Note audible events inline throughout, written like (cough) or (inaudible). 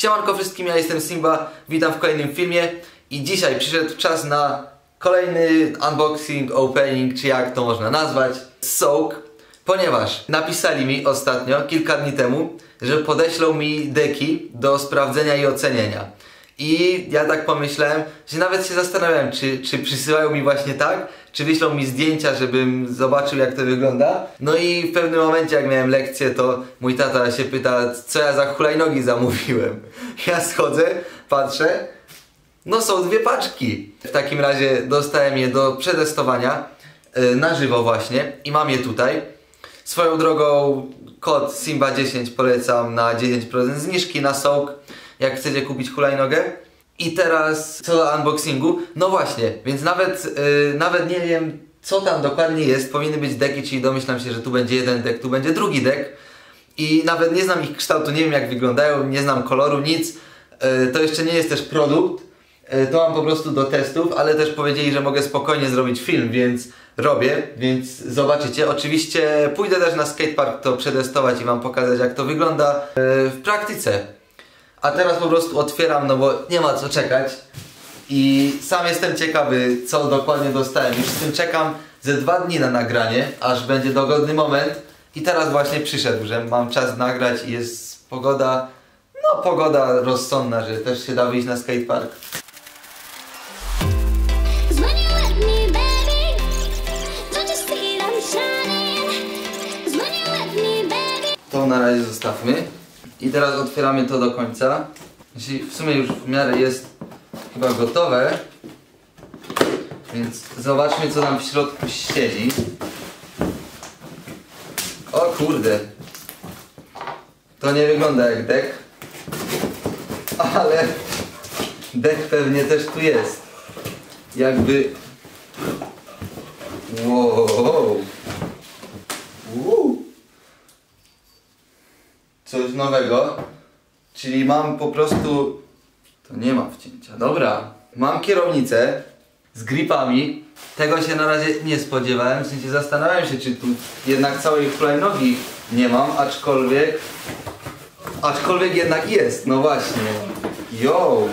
Siemanko wszystkim, ja jestem Simba, witam w kolejnym filmie i dzisiaj przyszedł czas na kolejny unboxing, opening, czy jak to można nazwać, Soak, ponieważ napisali mi ostatnio, kilka dni temu, że podeślą mi deki do sprawdzenia i ocenienia. I ja tak pomyślałem, że nawet się zastanawiałem, czy, czy przysyłają mi właśnie tak, czy wyślą mi zdjęcia, żebym zobaczył jak to wygląda. No i w pewnym momencie jak miałem lekcję, to mój tata się pyta, co ja za hulajnogi zamówiłem. (laughs) Ja schodzę, patrzę, no są dwie paczki. W takim razie dostałem je do przetestowania, yy, na żywo właśnie i mam je tutaj. Swoją drogą kod Simba10 polecam na 10% zniżki na soak jak chcecie kupić hulajnogę. I teraz co do unboxingu, no właśnie, więc nawet, yy, nawet nie wiem co tam dokładnie jest, powinny być deki, czyli domyślam się, że tu będzie jeden dek, tu będzie drugi dek. I nawet nie znam ich kształtu, nie wiem jak wyglądają, nie znam koloru, nic. Yy, to jeszcze nie jest też produkt, yy, to mam po prostu do testów, ale też powiedzieli, że mogę spokojnie zrobić film, więc robię, więc zobaczycie. Oczywiście pójdę też na skatepark to przetestować i wam pokazać jak to wygląda yy, w praktyce. A teraz po prostu otwieram, no bo nie ma co czekać. I sam jestem ciekawy, co dokładnie dostałem. Już z tym czekam ze dwa dni na nagranie, aż będzie dogodny moment. I teraz właśnie przyszedł, że mam czas nagrać i jest pogoda, no pogoda rozsądna, że też się da wyjść na skatepark. To na razie zostawmy. I teraz otwieramy to do końca. Jeśli w sumie już w miarę jest chyba gotowe. Więc zobaczmy co tam w środku siedzi. O kurde. To nie wygląda jak dek. Ale dek pewnie też tu jest. Jakby... Wow. Coś nowego. Czyli mam po prostu. To nie ma wcięcia. Dobra. Mam kierownicę z gripami. Tego się na razie nie spodziewałem. W sensie zastanawiałem się, czy tu jednak całej hulajnogi nie mam, aczkolwiek. Aczkolwiek jednak jest, no właśnie. Yo!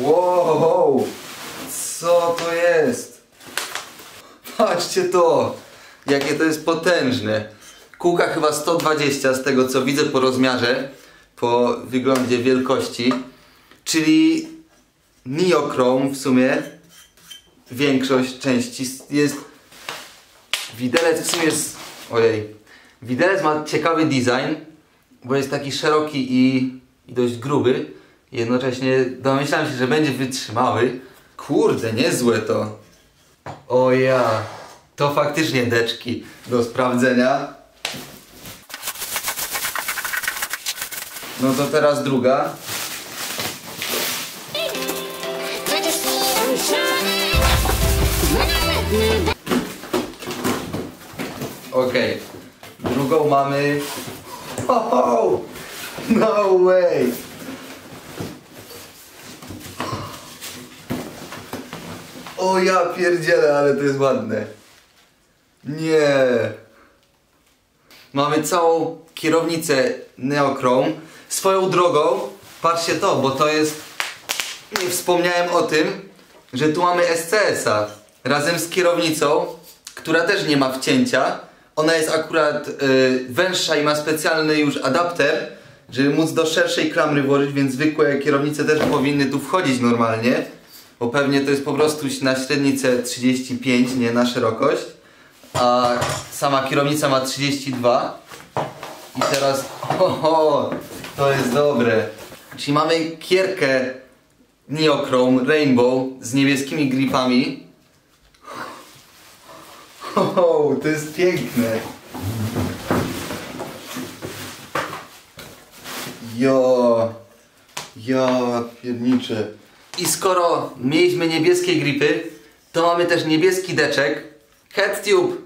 Wow! Co to jest? Patrzcie to! Jakie to jest potężne. Kółka chyba 120 z tego co widzę po rozmiarze, po wyglądzie wielkości. Czyli Neochrome w sumie większość części jest widelec w sumie jest ojej. Widelec ma ciekawy design bo jest taki szeroki i, i dość gruby. Jednocześnie domyślałem się, że będzie wytrzymały. Kurde, niezłe to. O ja to faktycznie deczki do sprawdzenia No to teraz druga. Okej. Drugą mamy. Oh, no way! O ja pierdzielę, ale to jest ładne. Nie. Mamy całą kierownicę Neochrome. Swoją drogą, patrzcie to, bo to jest... Nie wspomniałem o tym, że tu mamy SCS-a razem z kierownicą, która też nie ma wcięcia. Ona jest akurat y, węższa i ma specjalny już adapter, żeby móc do szerszej klamry włożyć, więc zwykłe kierownice też powinny tu wchodzić normalnie. Bo pewnie to jest po prostu na średnicę 35, nie na szerokość. A sama kierownica ma 32. I teraz, (laughs) oho, to jest dobre. Czyli mamy kierkę Neochrome Rainbow z niebieskimi gripami. O, to jest piękne. Jo, ja pierniczę. I skoro mieliśmy niebieskie gripy, to mamy też niebieski deczek. Headtube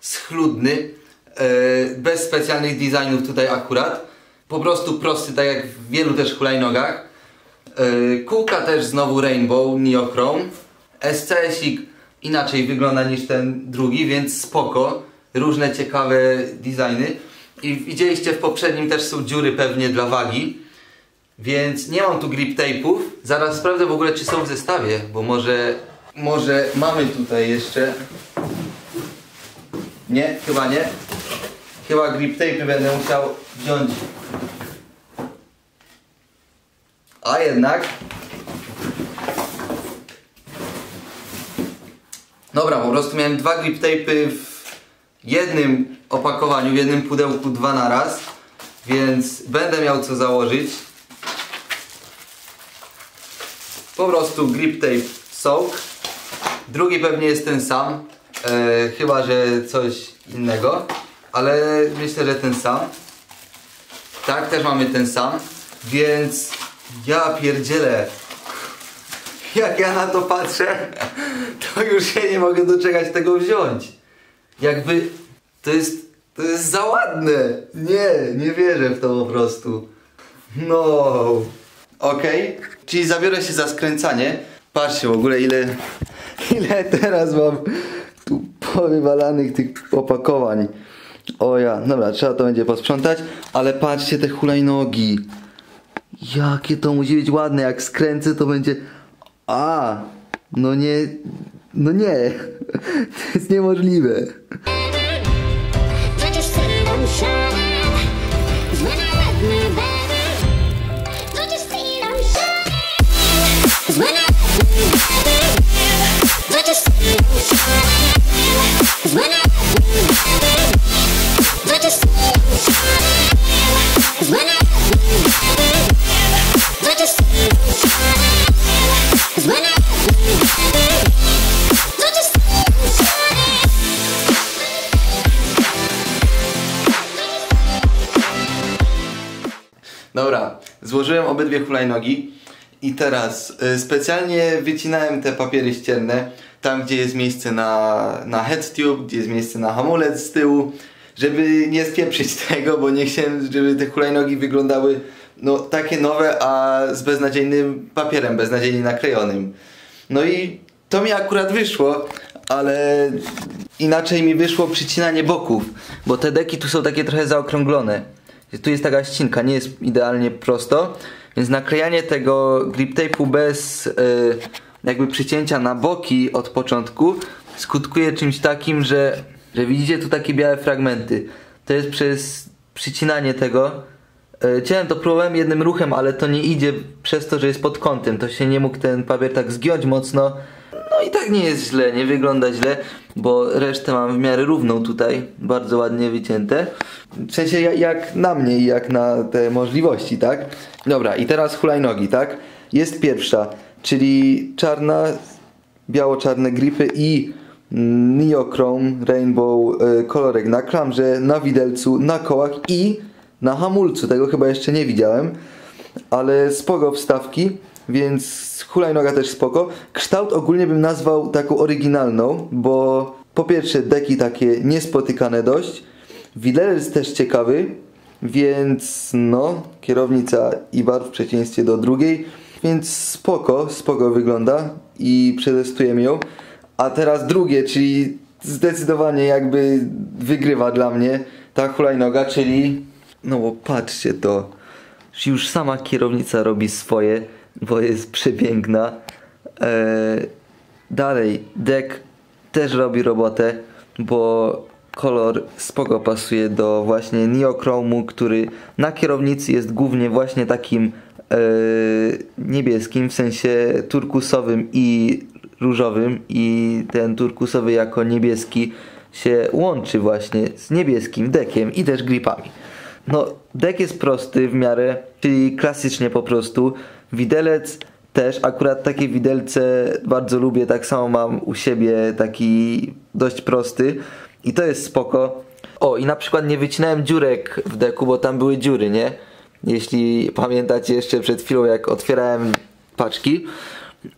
schludny, yy, bez specjalnych designów tutaj akurat. Po prostu prosty, tak jak w wielu też hulajnogach. Yy, kółka też znowu Rainbow, Neochrome. SCS-ik inaczej wygląda niż ten drugi, więc spoko. Różne ciekawe designy. I widzieliście w poprzednim też są dziury pewnie dla wagi. Więc nie mam tu grip tape'ów. Zaraz sprawdzę w ogóle czy są w zestawie, bo może, może mamy tutaj jeszcze... Nie, chyba nie. Chyba grip tape'y będę musiał wziąć. A jednak Dobra, po prostu miałem dwa grip tape'y w jednym opakowaniu, w jednym pudełku dwa na raz, więc będę miał co założyć. Po prostu grip tape soak. Drugi pewnie jest ten sam, e, chyba że coś innego, ale myślę, że ten sam. Tak, też mamy ten sam, więc ja pierdzielę. Jak ja na to patrzę, (laughs) to już się nie mogę doczekać tego wziąć. Jakby to jest, to jest za ładne. Nie, nie wierzę w to po prostu. No. Okej. Czyli zabiorę się za skręcanie. Patrzcie w ogóle ile, (laughs) ile teraz mam tu powywalanych tych opakowań. O ja, dobra, trzeba to będzie posprzątać, ale patrzcie te hulajnogi. Jakie to musi być ładne, jak skręcę to będzie... A, no nie, no nie, (laughs) to jest niemożliwe. Dobra, złożyłem obydwie hulajnogi i teraz y, specjalnie wycinałem te papiery ścienne, tam gdzie jest miejsce na, na head tube, gdzie jest miejsce na hamulec z tyłu, żeby nie spieprzyć (laughs) tego, bo nie chciałem, żeby te hulajnogi wyglądały no takie nowe, a z beznadziejnym papierem, beznadziejnie naklejonym. No i to mi akurat wyszło, ale inaczej mi wyszło przycinanie boków, bo te deki tu są takie trochę zaokrąglone. Tu jest taka ścinka, nie jest idealnie prosto, więc naklejanie tego grip tape'u bez y, jakby przycięcia na boki od początku skutkuje czymś takim, że, że widzicie tu takie białe fragmenty. To jest przez przycinanie tego. Y, Ciałem to próbowałem jednym ruchem, ale to nie idzie przez to, że jest pod kątem. To się nie mógł ten papier tak zgiąć mocno. No i tak nie jest źle, nie wygląda źle, bo resztę mam w miarę równą tutaj, bardzo ładnie wycięte. W sensie ja- jak na mnie i jak na te możliwości, tak? Dobra, i teraz hulajnogi, tak? Jest pierwsza, czyli czarna, biało-czarne gripy i Neochrome Rainbow y, kolorek na klamrze, na widelcu, na kołach i na hamulcu. Tego chyba jeszcze nie widziałem, ale spoko wstawki, więc hulajnoga też spoko. Kształt ogólnie bym nazwał taką oryginalną, bo po pierwsze deki takie niespotykane dość, widelec też ciekawy, więc no, kierownica Ibar w przeciwieństwie do drugiej, więc spoko, spoko wygląda i przetestujemy ją. A teraz drugie, czyli zdecydowanie jakby wygrywa dla mnie ta hulajnoga, czyli no bo patrzcie to, już sama kierownica robi swoje, bo jest przepiękna. Eee, dalej, dek też robi robotę, bo kolor spoko pasuje do właśnie neochromu, który na kierownicy jest głównie właśnie takim e, niebieskim, w sensie turkusowym i różowym i ten turkusowy jako niebieski się łączy właśnie z niebieskim dekiem i też gripami. No, dek jest prosty w miarę, czyli klasycznie po prostu. Widelec też, akurat takie widelce bardzo lubię, tak samo mam u siebie taki dość prosty i to jest spoko. O, i na przykład nie wycinałem dziurek w deku, bo tam były dziury, nie? Jeśli pamiętacie jeszcze przed chwilą, jak otwierałem paczki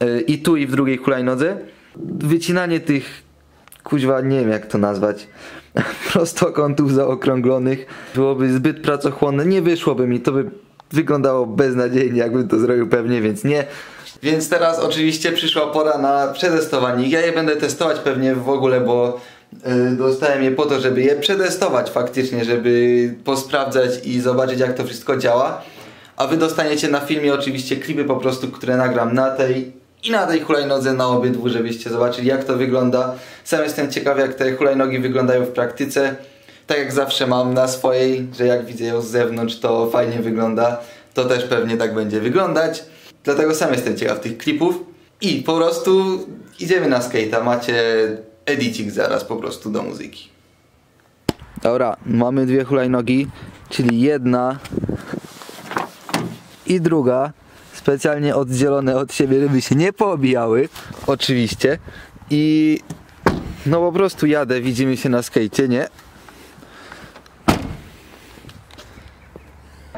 yy, i tu i w drugiej hulajnodze, wycinanie tych kuźwa, nie wiem jak to nazwać, (laughs) prostokątów zaokrąglonych byłoby zbyt pracochłonne, nie wyszłoby mi, to by wyglądało beznadziejnie, jakbym to zrobił pewnie, więc nie. Więc teraz oczywiście przyszła pora na przetestowanie. Ja je będę testować pewnie w ogóle, bo y, dostałem je po to, żeby je przetestować faktycznie, żeby posprawdzać i zobaczyć jak to wszystko działa. a wy dostaniecie na filmie oczywiście klipy po prostu, które nagram na tej i na tej hulajnodze na obydwu, żebyście zobaczyli jak to wygląda. Sam jestem ciekawy jak te hulajnogi wyglądają w praktyce. Tak jak zawsze mam na swojej, że jak widzę ją z zewnątrz to fajnie wygląda. To też pewnie tak będzie wyglądać. Dlatego sam jestem ciekaw tych klipów. I po prostu idziemy na skate'a. Macie edicik zaraz po prostu do muzyki. Dobra, mamy dwie hulajnogi, czyli jedna i druga specjalnie oddzielone od siebie, żeby się nie poobijały, oczywiście. I no po prostu jadę, widzimy się na skejcie, nie?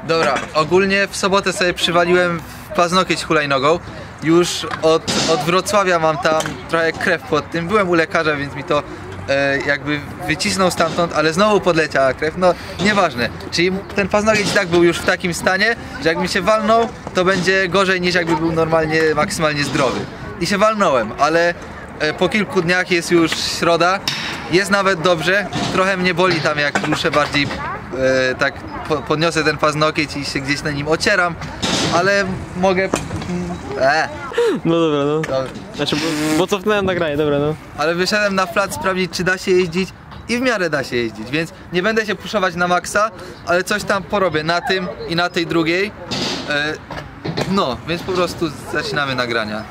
Dobra, ogólnie w sobotę sobie przywaliłem w paznokieć hulajnogą. Już od, od Wrocławia mam tam trochę krew pod tym. Byłem u lekarza, więc mi to e, jakby wycisnął stamtąd, ale znowu podleciała krew. No nieważne. Czyli ten paznokieć i tak był już w takim stanie, że jak mi się walnął, to będzie gorzej niż jakby był normalnie, maksymalnie zdrowy. I się walnąłem, ale e, po kilku dniach jest już środa. Jest nawet dobrze. Trochę mnie boli tam jak ruszę bardziej e, tak po, podniosę ten paznokieć i się gdzieś na nim ocieram, ale mogę. E, No dobra, no. dobra. Znaczy, bo, bo cofnąłem nagranie, dobra, no. Ale wyszedłem na plac sprawdzić, czy da się jeździć i w miarę da się jeździć, więc nie będę się puszować na maksa, ale coś tam porobię na tym i na tej drugiej. E, no, więc po prostu zaczynamy nagrania.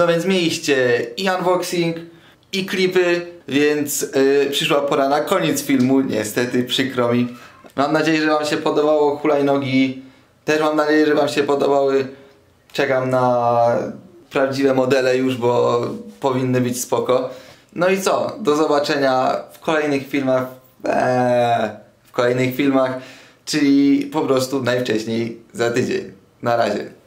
No więc mieliście i unboxing, i klipy, więc yy, przyszła pora na koniec filmu, niestety, przykro mi. Mam nadzieję, że wam się podobało hulajnogi, też mam nadzieję, że wam się podobały. Czekam na prawdziwe modele już, bo powinny być spoko. No i co, do zobaczenia w kolejnych filmach, eee, w kolejnych filmach, czyli po prostu najwcześniej za tydzień. Na razie.